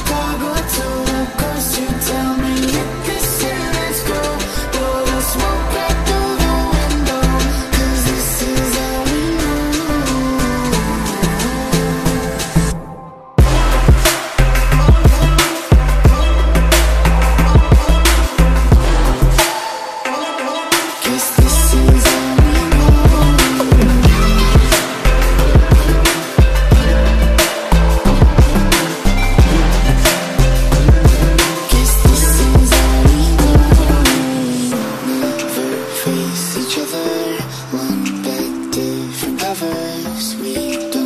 Chicago. First we.